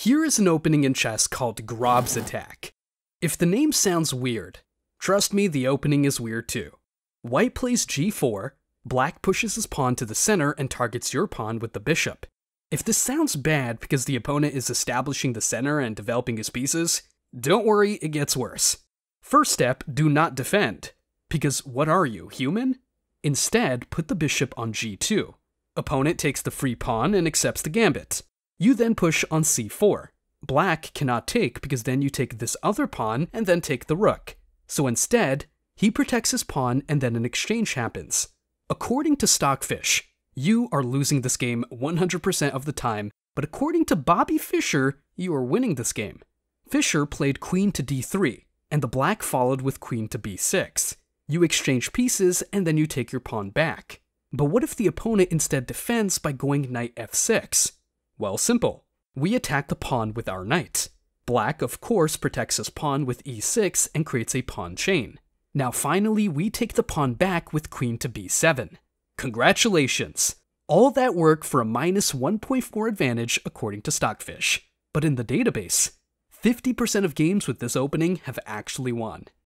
Here is an opening in chess called Grob's Attack. If the name sounds weird, trust me, the opening is weird too. White plays g4, black pushes his pawn to the center and targets your pawn with the bishop. If this sounds bad because the opponent is establishing the center and developing his pieces, don't worry, it gets worse. First step, do not defend. Because what are you, human? Instead, put the bishop on g2. Opponent takes the free pawn and accepts the gambit. You then push on c4. Black cannot take because then you take this other pawn and then take the rook. So instead, he protects his pawn and then an exchange happens. According to Stockfish, you are losing this game 100% of the time, but according to Bobby Fischer, you are winning this game. Fischer played queen to d3, and the black followed with queen to b6. You exchange pieces, and then you take your pawn back. But what if the opponent instead defends by going knight f6? Well, simple. We attack the pawn with our knight. Black, of course, protects his pawn with e6 and creates a pawn chain. Now finally, we take the pawn back with queen to b7. Congratulations! All that work for a minus 1.4 advantage according to Stockfish. But in the database, 50% of games with this opening have actually won.